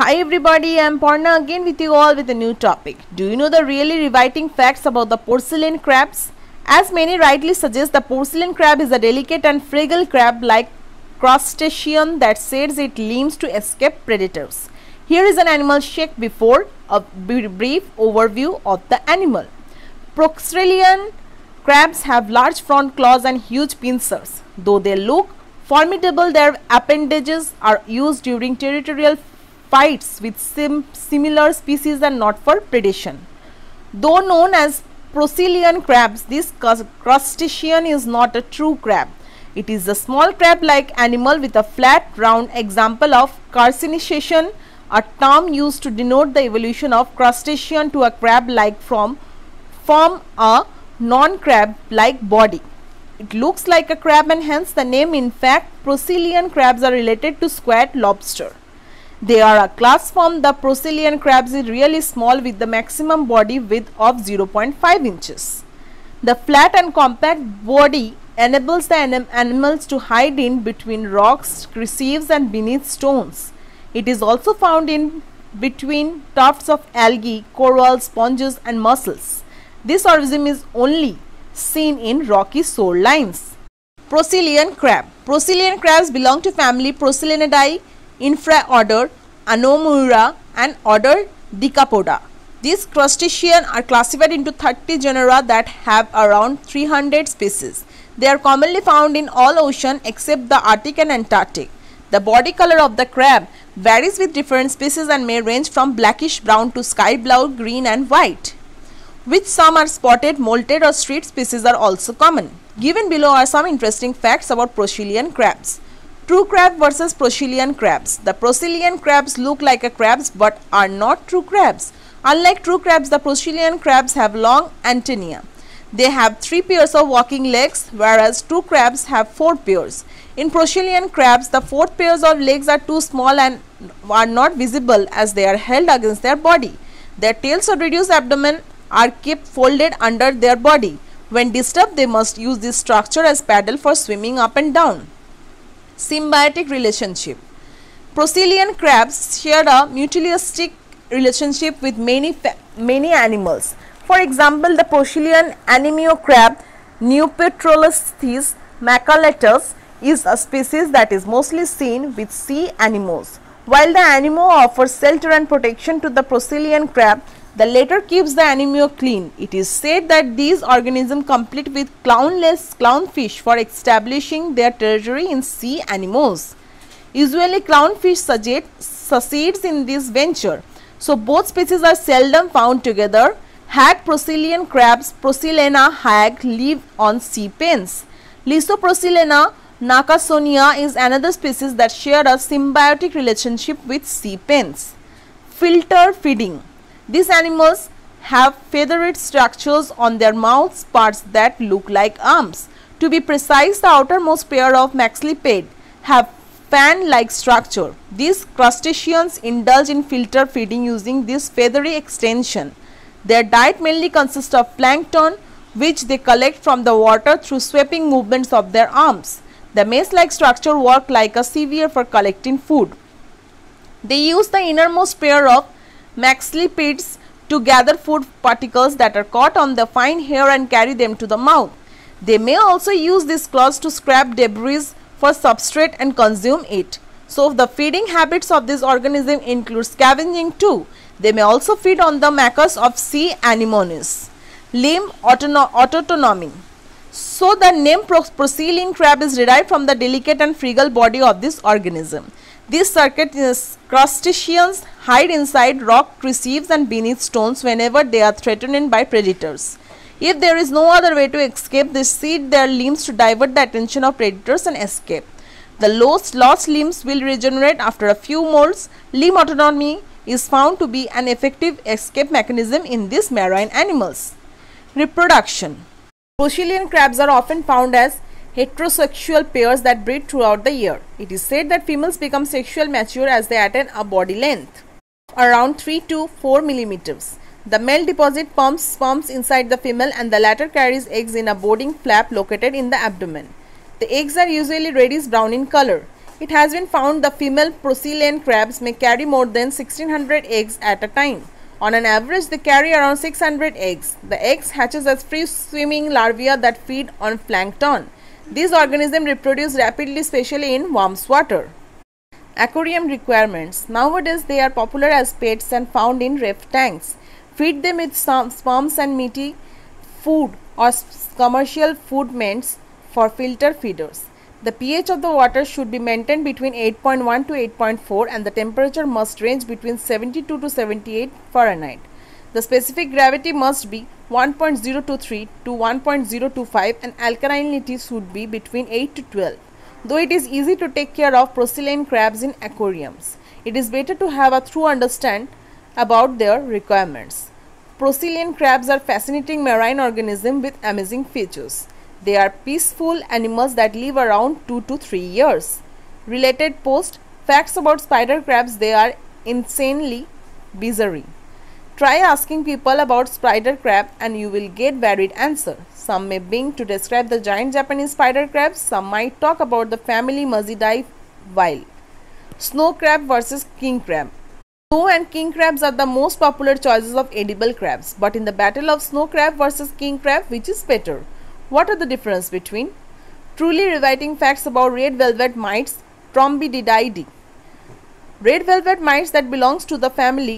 Hi everybody, I am Parna again with you all with a new topic. Do you know the really riveting facts about the porcelain crabs? As many rightly suggest, the porcelain crab is a delicate and fragile crab-like crustacean that sheds its limbs to escape predators. Here is an animal shake before a brief overview of the animal. Porcelain crabs have large front claws and huge pincers. Though they look formidable, their appendages are used during territorial fights with sim similar species and not for predation. Though known as Procyllian crabs, this crustacean is not a true crab. It is a small crab-like animal with a flat, round example of carcinization, a term used to denote the evolution of crustacean to a crab-like form from a non-crab-like body. It looks like a crab and hence the name in fact Procyllian crabs are related to squat lobster. They are a class form. The Procyllian crabs is really small with the maximum body width of 0.5 inches. The flat and compact body enables the anim animals to hide in between rocks, recifs and beneath stones. It is also found in between tufts of algae, corals, sponges and mussels. This organism is only seen in rocky shorelines. Procyllian crab Procyllian crabs belong to family Infraorder Anomura and order Decapoda. These crustaceans are classified into 30 genera that have around 300 species. They are commonly found in all oceans except the Arctic and Antarctic. The body color of the crab varies with different species and may range from blackish brown to sky blue, green and white. Which some are spotted, molted or street species are also common. Given below are some interesting facts about Procyllian crabs. True crab versus Procyllian crabs. The Procyllian crabs look like a crabs but are not true crabs. Unlike true crabs, the Procyllian crabs have long antennae. They have three pairs of walking legs whereas true crabs have four pairs. In Procyllian crabs, the four pairs of legs are too small and are not visible as they are held against their body. Their tails or reduced abdomen are kept folded under their body. When disturbed, they must use this structure as paddle for swimming up and down symbiotic relationship. Procyllian crabs share a mutualistic relationship with many, many animals. For example, the Procyllian anemio crab Neopetrolisthes maculatus is a species that is mostly seen with sea anemones. While the anemo offers shelter and protection to the Procyllian crab, the latter keeps the anemone clean. It is said that these organisms compete with clownless clownfish for establishing their territory in sea animals. Usually clownfish succeeds in this venture. So both species are seldom found together. Hag Procyllian crabs Procylena hag live on sea pens. Lysoprocylena nakasonia is another species that share a symbiotic relationship with sea pens. Filter feeding these animals have feathered structures on their mouths parts that look like arms. To be precise, the outermost pair of maxilliped have fan-like structure. These crustaceans indulge in filter feeding using this feathery extension. Their diet mainly consists of plankton which they collect from the water through sweeping movements of their arms. The mace-like structure work like a sieve for collecting food. They use the innermost pair of maxillipedes to gather food particles that are caught on the fine hair and carry them to the mouth. They may also use these claws to scrap debris for substrate and consume it. So, the feeding habits of this organism include scavenging too. They may also feed on the mucus of sea anemones. Limb autotomy. So, the name Procyllian crab is derived from the delicate and fragile body of this organism. These circuit crustaceans hide inside rock recifs and beneath stones whenever they are threatened by predators. If there is no other way to escape, they seed their limbs to divert the attention of predators and escape. The lost, lost limbs will regenerate after a few molts. Limb autotomy is found to be an effective escape mechanism in these marine animals. Reproduction Procyllian crabs are often found as heterosexual pairs that breed throughout the year. It is said that females become sexual mature as they attain a body length around 3 to 4 millimeters. The male deposit pumps sperms inside the female and the latter carries eggs in a boarding flap located in the abdomen. The eggs are usually reddish brown in color. It has been found the female Procyllian crabs may carry more than 1600 eggs at a time. On an average, they carry around 600 eggs. The eggs hatches as free-swimming larvae that feed on plankton. These organisms reproduce rapidly, especially in warm water. Aquarium requirements. Nowadays, they are popular as pets and found in reef tanks. Feed them with sperms and meaty food or commercial food meant for filter feeders. The pH of the water should be maintained between 8.1 to 8.4 and the temperature must range between 72 to 78 Fahrenheit. The specific gravity must be 1.023 to 1.025 and alkalinity should be between 8 to 12. Though it is easy to take care of Procyllian crabs in aquariums, it is better to have a true understand about their requirements. Procyllian crabs are fascinating marine organisms with amazing features. They are peaceful animals that live around 2 to 3 years. Related post Facts about spider crabs they are insanely bizarre. Try asking people about spider crab and you will get varied answer. Some may bing to describe the giant Japanese spider crabs, some might talk about the family Majidae while. Snow crab versus king crab. Snow and king crabs are the most popular choices of edible crabs, but in the battle of snow crab versus king crab, which is better? What are the difference between? Truly riveting facts about red velvet mites Trombididae. Red velvet mites that belongs to the family